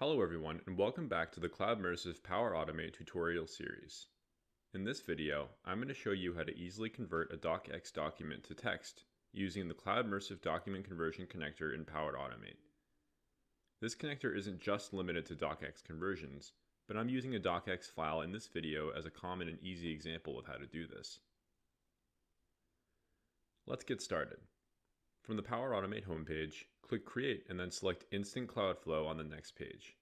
Hello everyone and welcome back to the Cloudmersive Power Automate tutorial series. In this video, I'm going to show you how to easily convert a docx document to text using the Cloudmersive Document Conversion Connector in Power Automate. This connector isn't just limited to docx conversions, but I'm using a docx file in this video as a common and easy example of how to do this. Let's get started. From the Power Automate homepage, click Create and then select Instant Cloud Flow on the next page.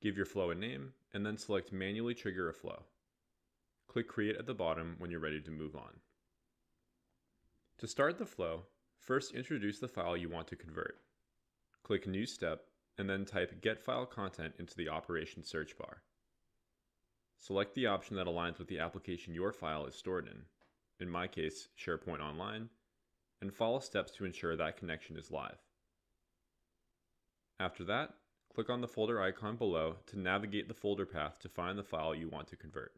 Give your flow a name and then select Manually Trigger a Flow. Click Create at the bottom when you're ready to move on. To start the flow, first introduce the file you want to convert. Click New Step and then type Get File Content into the Operations search bar. Select the option that aligns with the application your file is stored in, in my case, SharePoint Online, and follow steps to ensure that connection is live. After that, click on the folder icon below to navigate the folder path to find the file you want to convert.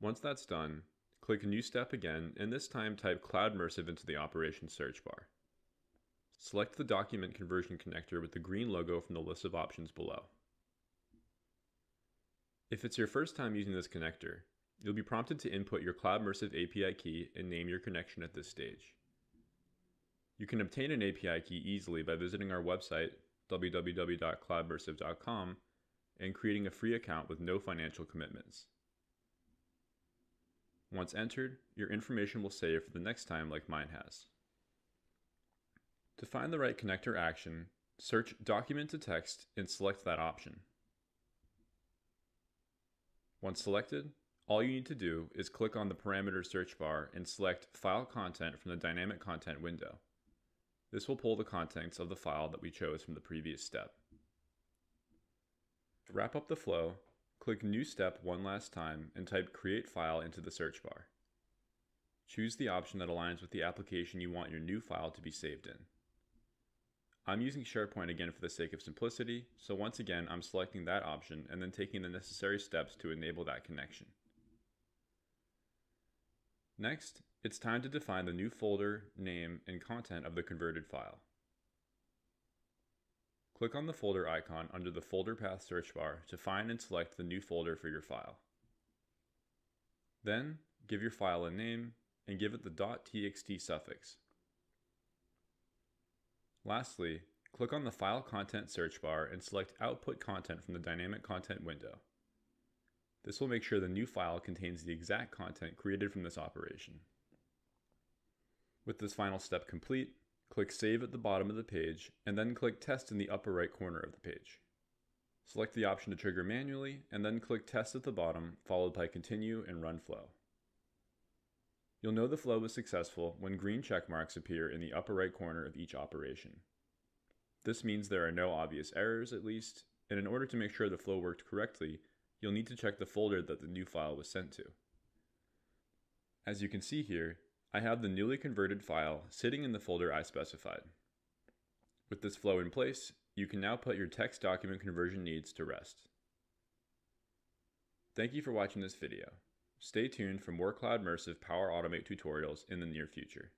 Once that's done, click New Step again and this time type Cloudmersive into the Operations search bar. Select the document conversion connector with the green logo from the list of options below. If it's your first time using this connector, You'll be prompted to input your Cloudmersive API key and name your connection at this stage. You can obtain an API key easily by visiting our website, www.cloudmersive.com, and creating a free account with no financial commitments. Once entered, your information will save for the next time like mine has. To find the right connector action, search Document to Text and select that option. Once selected, all you need to do is click on the parameter search bar and select File Content from the Dynamic Content window. This will pull the contents of the file that we chose from the previous step. To wrap up the flow, click New Step one last time and type Create File into the search bar. Choose the option that aligns with the application you want your new file to be saved in. I'm using SharePoint again for the sake of simplicity, so once again I'm selecting that option and then taking the necessary steps to enable that connection. Next, it's time to define the new folder, name, and content of the converted file. Click on the folder icon under the folder path search bar to find and select the new folder for your file. Then, give your file a name and give it the .txt suffix. Lastly, click on the File Content search bar and select Output Content from the Dynamic Content window. This will make sure the new file contains the exact content created from this operation. With this final step complete, click Save at the bottom of the page, and then click Test in the upper right corner of the page. Select the option to trigger manually, and then click Test at the bottom, followed by Continue and Run Flow. You'll know the flow was successful when green check marks appear in the upper right corner of each operation. This means there are no obvious errors, at least, and in order to make sure the flow worked correctly, you'll need to check the folder that the new file was sent to. As you can see here, I have the newly converted file sitting in the folder I specified. With this flow in place, you can now put your text document conversion needs to rest. Thank you for watching this video. Stay tuned for more Cloudmersive Power Automate tutorials in the near future.